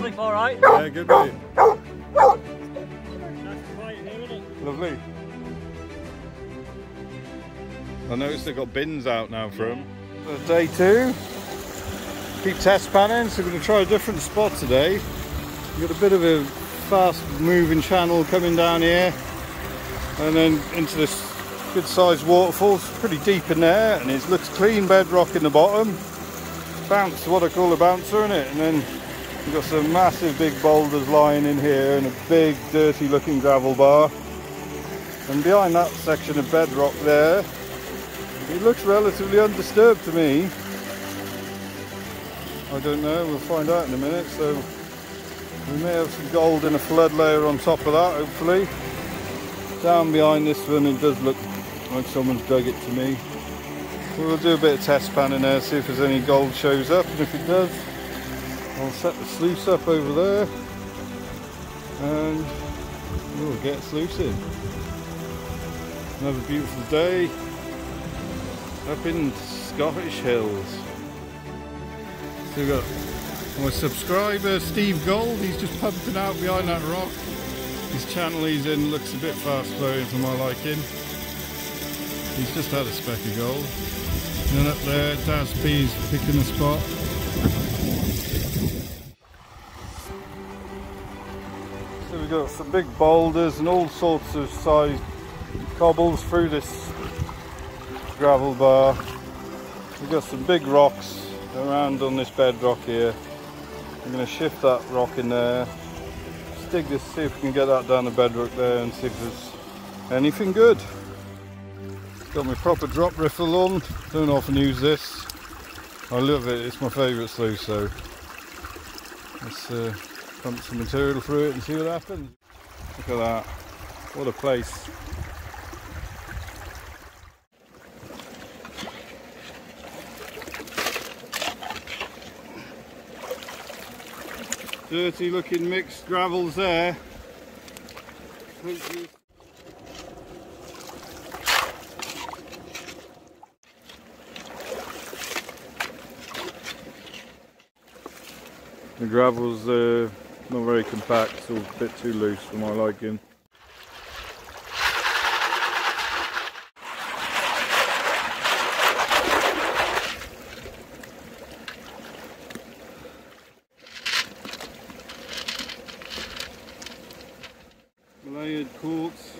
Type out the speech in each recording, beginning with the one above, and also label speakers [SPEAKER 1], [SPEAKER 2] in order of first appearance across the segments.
[SPEAKER 1] Sleep all right?
[SPEAKER 2] Yeah, good mate.
[SPEAKER 1] Nice quiet here, isn't it?
[SPEAKER 2] Lovely. I noticed they've got bins out now for them. Day two. Keep test panning, so we're going to try a different spot today. We've got a bit of a fast moving channel coming down here and then into this good sized waterfall. Pretty deep in there and it looks clean bedrock in the bottom. Bounce, what I call a bouncer in it. And then we've got some massive big boulders lying in here and a big dirty looking gravel bar. And behind that section of bedrock there, it looks relatively undisturbed to me. I don't know, we'll find out in a minute. So we may have some gold in a flood layer on top of that, hopefully. Down behind this one, it does look like someone's dug it to me. We'll do a bit of test panning there, see if there's any gold shows up, and if it does, I'll set the sluice up over there, and we'll get sluice in. Another beautiful day up in Scottish Hills. So we've got my subscriber Steve Gold, he's just pumping out behind that rock. His channel he's in looks a bit fast flowing for my liking. He's just had a speck of gold. And then up there, Daz P's picking a spot. So we've got some big boulders and all sorts of sized cobbles through this gravel bar. We've got some big rocks around on this bedrock here. I'm going to shift that rock in there, dig this, see if we can get that down the bedrock there and see if there's anything good. Got my proper drop riffle on, don't often use this. I love it, it's my favourite sluice so let's uh, pump some material through it and see what happens. Look at that, what a place. dirty looking mixed gravels there. The gravel's uh, not very compact, all a bit too loose for my liking. layered quartz.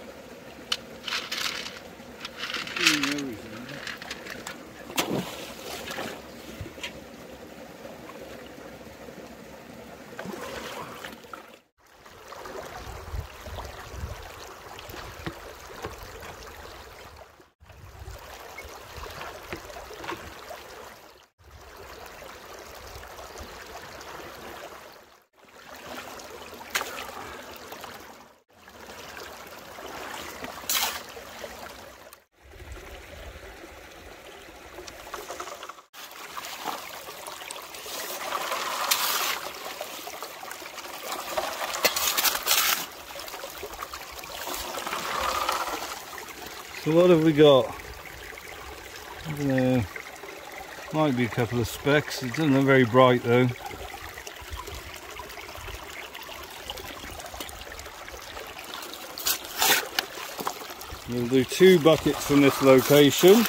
[SPEAKER 2] What have we got? Uh, might be a couple of specks. It doesn't look very bright though. We'll do two buckets from this location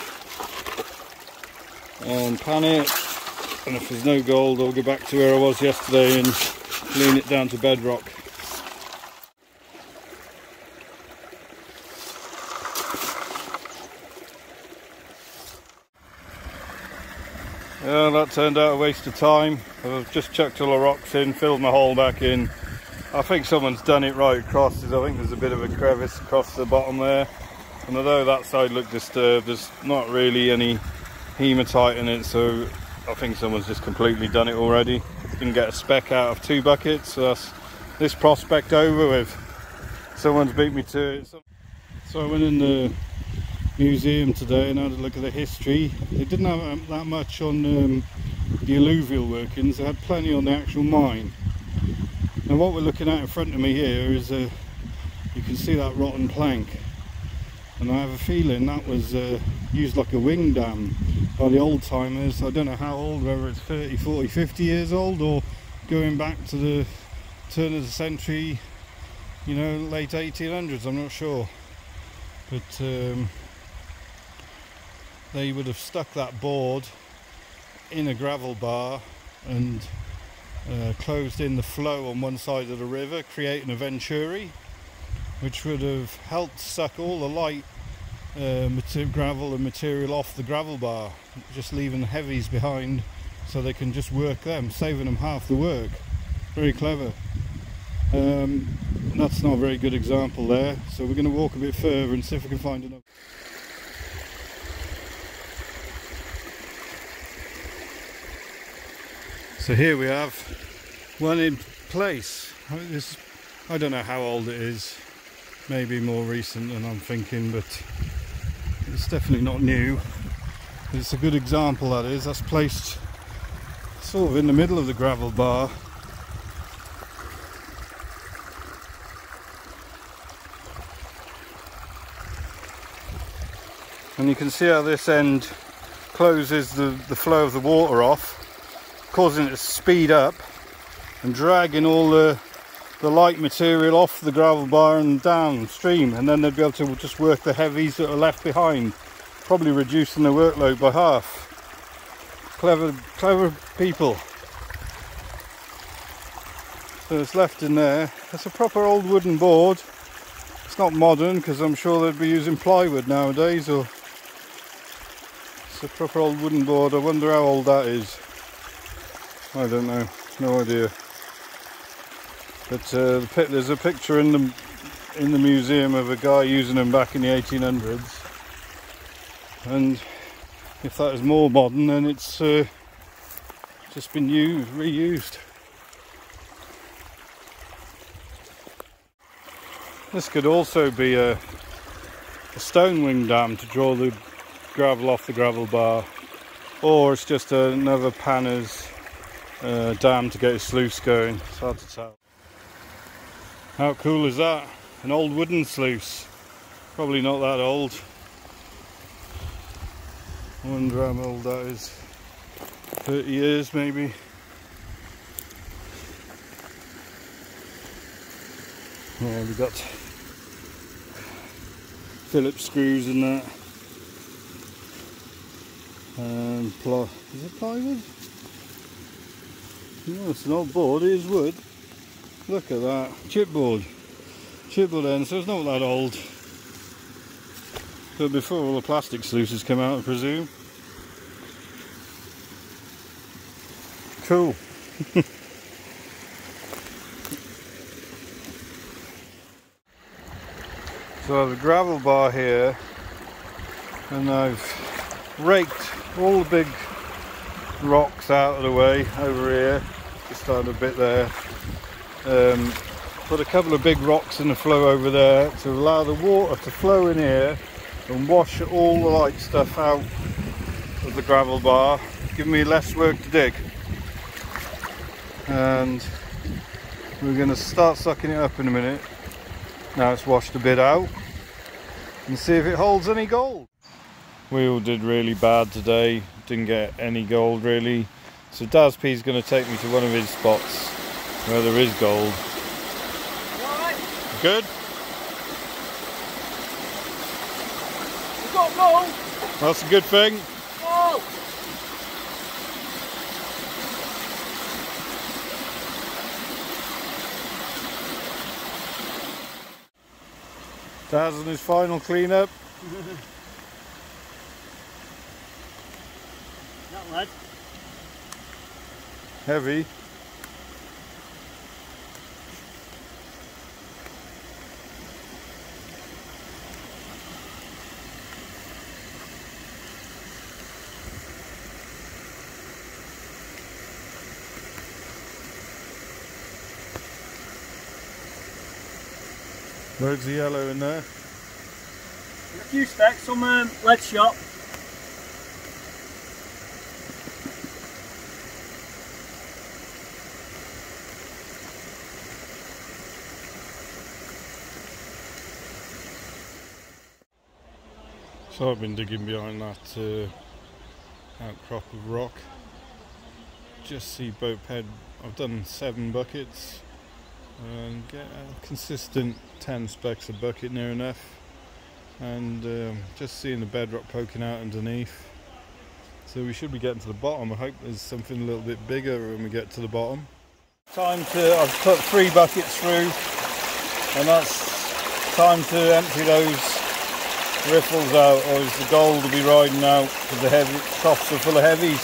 [SPEAKER 2] and pan it and if there's no gold I'll go back to where I was yesterday and clean it down to bedrock. Yeah, that turned out a waste of time. I've just chucked all the rocks in, filled my hole back in. I think someone's done it right across. I think there's a bit of a crevice across the bottom there. And although that side looked disturbed, there's not really any hematite in it, so I think someone's just completely done it already. Didn't get a speck out of two buckets, so that's this prospect over with. Someone's beat me to it. So I went in the museum today and had a look at the history. They didn't have um, that much on um, the alluvial workings, they had plenty on the actual mine. And what we're looking at in front of me here is a, you can see that rotten plank and I have a feeling that was uh, used like a wing dam by the old timers. I don't know how old, whether it's 30, 40, 50 years old or going back to the turn of the century, you know, late 1800s, I'm not sure. But um, they would have stuck that board in a gravel bar and uh, closed in the flow on one side of the river, creating a venturi, which would have helped suck all the light uh, gravel and material off the gravel bar, just leaving the heavies behind so they can just work them, saving them half the work. Very clever. Um, that's not a very good example there, so we're going to walk a bit further and see if we can find another. So here we have one in place. This, I don't know how old it is, maybe more recent than I'm thinking, but it's definitely not new. It's a good example that is. That's placed sort of in the middle of the gravel bar. And you can see how this end closes the, the flow of the water off causing it to speed up and dragging all the the light material off the gravel bar and downstream. And then they'd be able to just work the heavies that are left behind probably reducing the workload by half. Clever clever people. So it's left in there. It's a proper old wooden board. It's not modern because I'm sure they'd be using plywood nowadays or it's a proper old wooden board. I wonder how old that is I don't know, no idea. But uh, the there's a picture in the in the museum of a guy using them back in the 1800s, and if that is more modern, then it's uh, just been used, reused. This could also be a, a stone wing dam to draw the gravel off the gravel bar, or it's just another panner's uh, dam to get a sluice going. It's hard to tell. How cool is that? An old wooden sluice. Probably not that old. I wonder how old that is. 30 years maybe. Yeah, we've got Phillips screws in that. And ply, is it plywood? No, it's an old board, it is wood. Look at that, chipboard. Chipboard end, so it's not that old. But before all the plastic sluices come out, I presume. Cool. so I have a gravel bar here and I've raked all the big rocks out of the way over here just on a bit there. Um, put a couple of big rocks in the flow over there to allow the water to flow in here and wash all the light stuff out of the gravel bar. Giving me less work to dig. And we're going to start sucking it up in a minute. Now it's washed a bit out and see if it holds any gold. We all did really bad today. Didn't get any gold really. So Daz P's going to take me to one of his spots where there is gold.
[SPEAKER 1] Right.
[SPEAKER 2] Good?
[SPEAKER 1] We got gold.
[SPEAKER 2] That's a good thing.
[SPEAKER 1] Gold.
[SPEAKER 2] Daz and his final clean-up.
[SPEAKER 1] lad.
[SPEAKER 2] Heavy. Loads of yellow in there.
[SPEAKER 1] A few specs, some um, lead shot.
[SPEAKER 2] So I've been digging behind that uh, outcrop of rock. Just see boat head. I've done seven buckets and get a consistent 10 specks a bucket near enough. And um, just seeing the bedrock poking out underneath. So we should be getting to the bottom. I hope there's something a little bit bigger when we get to the bottom. Time to, I've put three buckets through and that's time to empty those riffles out or is the gold to be riding out because the heavy troughs are full of heavies.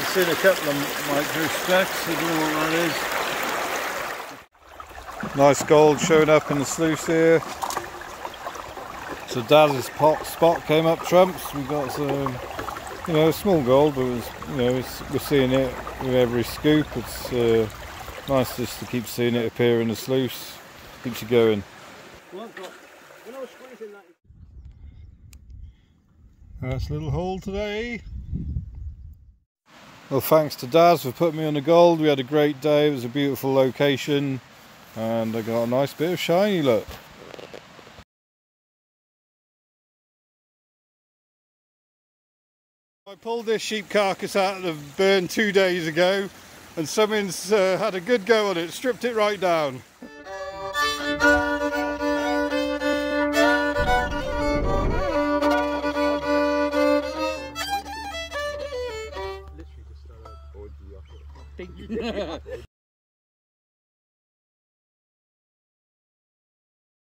[SPEAKER 2] I've seen a couple of micro specks, I don't know what that is. Nice gold showing up in the sluice here. So Daz's pot spot came up trumps. We've got some, you know, small gold, but was, you know, we're seeing it with every scoop. It's uh, nice just to keep seeing it appear in the sluice. Keeps you going. Nice little hole today. Well, thanks to Daz for putting me on the gold. We had a great day. It was a beautiful location, and I got a nice bit of shiny look. I pulled this sheep carcass out of the burn two days ago, and someone's uh, had a good go on it, stripped it right down.